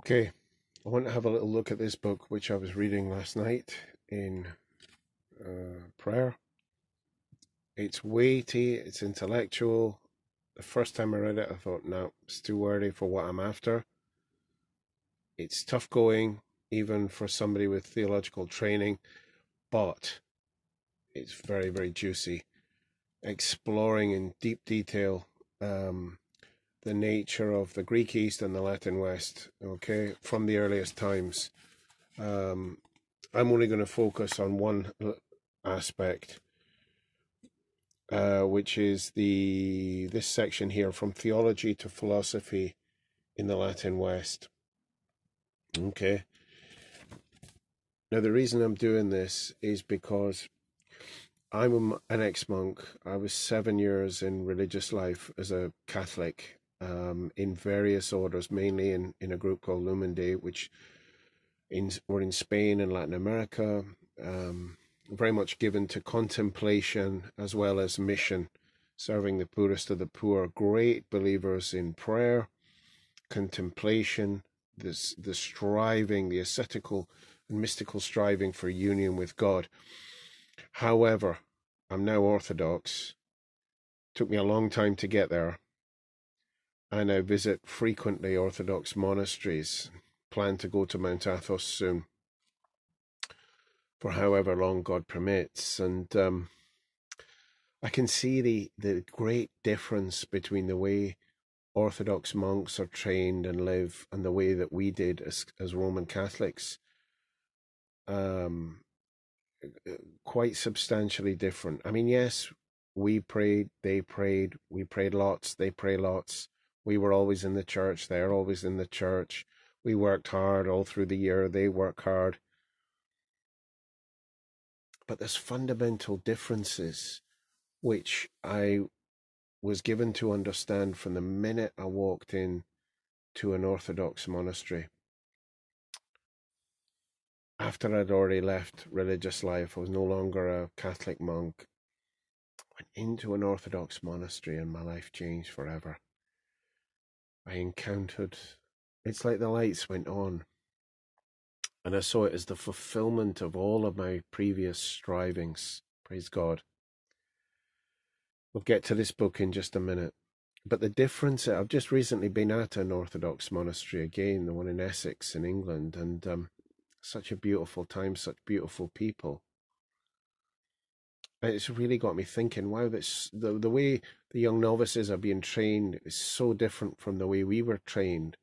Okay, I want to have a little look at this book, which I was reading last night in uh, prayer. It's weighty, it's intellectual. The first time I read it, I thought, no, it's too wordy for what I'm after. It's tough going, even for somebody with theological training, but it's very, very juicy, exploring in deep detail um, the nature of the Greek East and the Latin West, okay, from the earliest times. Um, I'm only going to focus on one aspect, uh, which is the this section here from theology to philosophy in the Latin West. Okay. Now the reason I'm doing this is because I'm an ex-monk. I was seven years in religious life as a Catholic um, in various orders, mainly in, in a group called Lumen Dei, which in, were in Spain and Latin America, um, very much given to contemplation as well as mission, serving the poorest of the poor. Great believers in prayer, contemplation, this the striving, the ascetical and mystical striving for union with God. However, I'm now Orthodox. Took me a long time to get there I now visit frequently Orthodox monasteries. Plan to go to Mount Athos soon, for however long God permits. And um, I can see the, the great difference between the way Orthodox monks are trained and live and the way that we did as, as Roman Catholics. Um, quite substantially different. I mean, yes, we prayed, they prayed, we prayed lots, they pray lots. We were always in the church. They're always in the church. We worked hard all through the year. They work hard. But there's fundamental differences which I was given to understand from the minute I walked in to an Orthodox monastery. After I'd already left religious life, I was no longer a Catholic monk. went into an Orthodox monastery and my life changed forever. I encountered. It's like the lights went on. And I saw it as the fulfillment of all of my previous strivings. Praise God. We'll get to this book in just a minute. But the difference, I've just recently been at an Orthodox monastery again, the one in Essex in England, and um, such a beautiful time, such beautiful people. It's really got me thinking, wow, this the the way the young novices are being trained is so different from the way we were trained.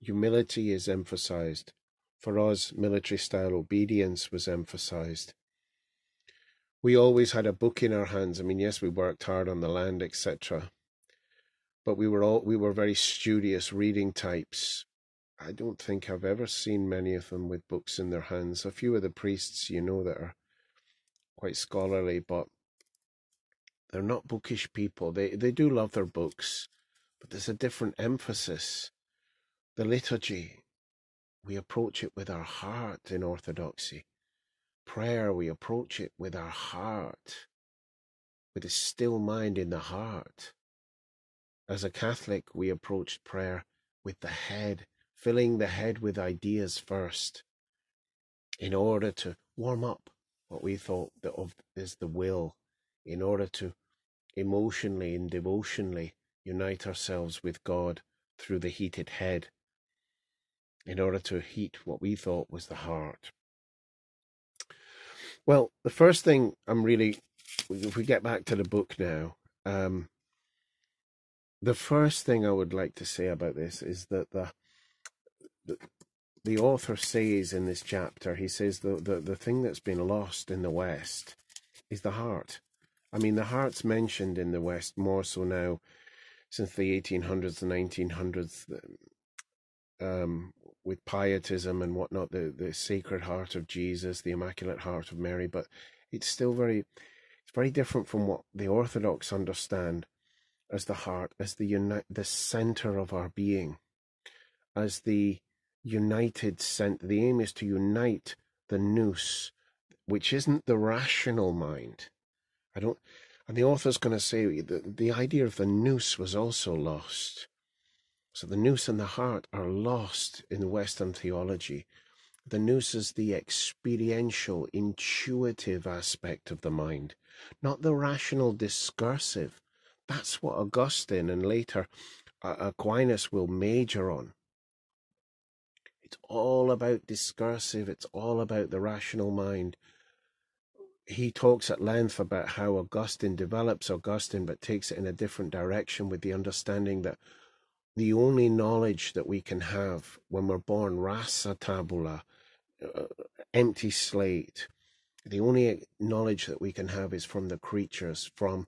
Humility is emphasized. For us, military style obedience was emphasized. We always had a book in our hands. I mean, yes, we worked hard on the land, etc. But we were all we were very studious reading types. I don't think I've ever seen many of them with books in their hands. A few of the priests, you know, that are quite scholarly, but they're not bookish people. They they do love their books, but there's a different emphasis. The liturgy, we approach it with our heart in orthodoxy. Prayer, we approach it with our heart, with a still mind in the heart. As a Catholic, we approached prayer with the head, filling the head with ideas first, in order to warm up what we thought of is the will in order to emotionally and devotionally unite ourselves with God through the heated head in order to heat what we thought was the heart. Well, the first thing I'm really, if we get back to the book now, um, the first thing I would like to say about this is that the, the the author says in this chapter, he says the, the, the thing that's been lost in the West is the heart. I mean, the heart's mentioned in the West more so now since the 1800s the 1900s um, with pietism and whatnot, the, the Sacred Heart of Jesus, the Immaculate Heart of Mary, but it's still very, it's very different from what the Orthodox understand as the heart, as the uni- the center of our being, as the united sent the aim is to unite the nous which isn't the rational mind i don't and the author's going to say that the idea of the nous was also lost So the nous and the heart are lost in Western theology. The nous is the experiential, intuitive aspect of the mind, not the rational, discursive. That's what Augustine and later uh, Aquinas will major on. It's all about discursive, it's all about the rational mind. He talks at length about how Augustine develops Augustine, but takes it in a different direction with the understanding that the only knowledge that we can have when we're born, rasa tabula, uh, empty slate, the only knowledge that we can have is from the creatures, from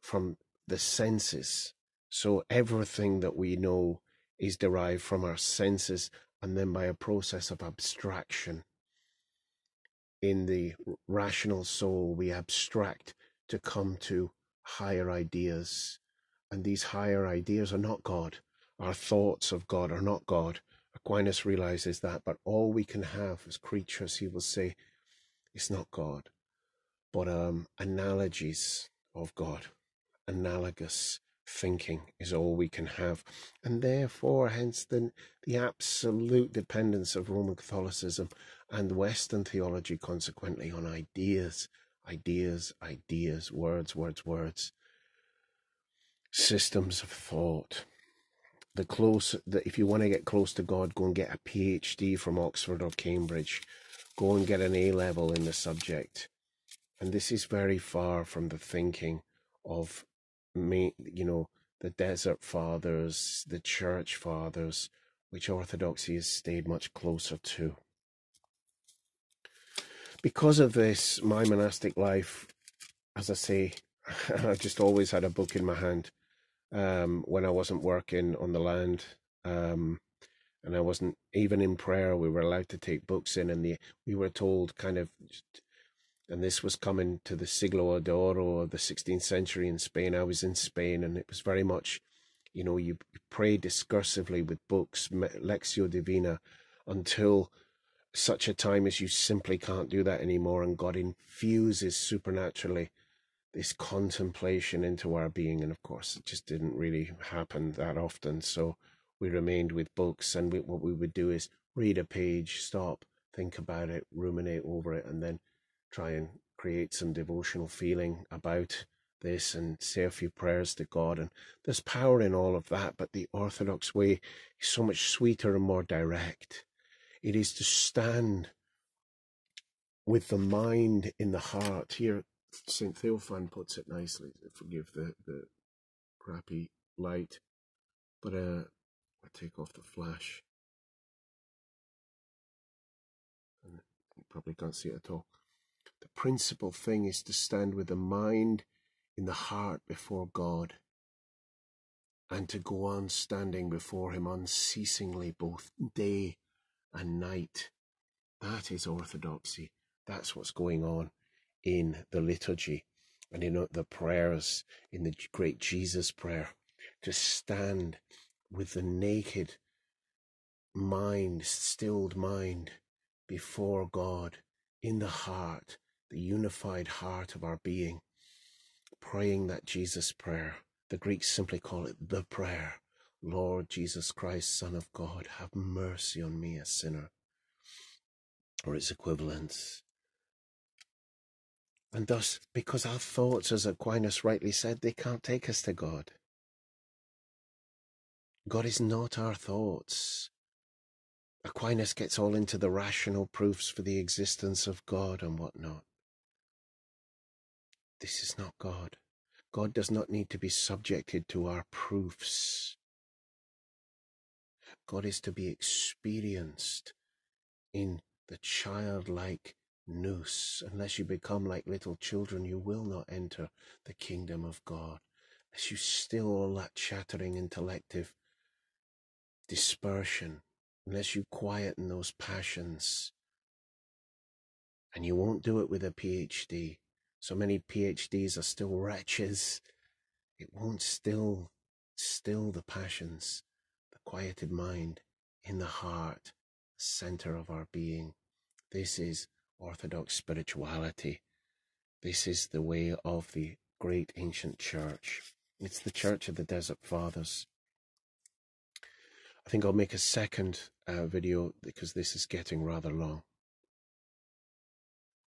from the senses. So everything that we know is derived from our senses and then by a process of abstraction. In the rational soul, we abstract to come to higher ideas. And these higher ideas are not God. Our thoughts of God are not God. Aquinas realizes that, but all we can have as creatures, he will say, is not God, but um, analogies of God, analogous thinking is all we can have. And therefore, hence the, the absolute dependence of Roman Catholicism and Western theology, consequently, on ideas, ideas, ideas, words, words, words, systems of thought. The close that if you want to get close to God, go and get a PhD from Oxford or Cambridge. Go and get an A level in the subject. And this is very far from the thinking of you know, the desert fathers, the church fathers, which orthodoxy has stayed much closer to. Because of this, my monastic life, as I say, I just always had a book in my hand um, when I wasn't working on the land. Um, and I wasn't even in prayer. We were allowed to take books in, and the, we were told kind of and this was coming to the Siglo de Oro of the 16th century in Spain. I was in Spain, and it was very much, you know, you pray discursively with books, lectio Divina, until such a time as you simply can't do that anymore, and God infuses supernaturally this contemplation into our being. And of course, it just didn't really happen that often. So we remained with books, and we, what we would do is read a page, stop, think about it, ruminate over it, and then try and create some devotional feeling about this and say a few prayers to God. And there's power in all of that, but the Orthodox way is so much sweeter and more direct. It is to stand with the mind in the heart. Here, St. Theophan puts it nicely. Forgive the, the crappy light, but uh, i take off the flash. And you probably can't see it at all. The principal thing is to stand with the mind in the heart before God and to go on standing before Him unceasingly, both day and night. That is orthodoxy. That's what's going on in the liturgy and in the prayers, in the great Jesus prayer, to stand with the naked mind, stilled mind before God in the heart the unified heart of our being, praying that Jesus prayer. The Greeks simply call it the prayer. Lord Jesus Christ, Son of God, have mercy on me, a sinner, or its equivalents. And thus, because our thoughts, as Aquinas rightly said, they can't take us to God. God is not our thoughts. Aquinas gets all into the rational proofs for the existence of God and what not. This is not God. God does not need to be subjected to our proofs. God is to be experienced in the childlike nous. Unless you become like little children, you will not enter the kingdom of God. As you still all that chattering intellective dispersion, unless you quieten those passions, and you won't do it with a PhD. So many PhDs are still wretches. It won't still still the passions, the quieted mind in the heart, the center of our being. This is Orthodox spirituality. This is the way of the great ancient church. It's the church of the Desert Fathers. I think I'll make a second uh, video because this is getting rather long.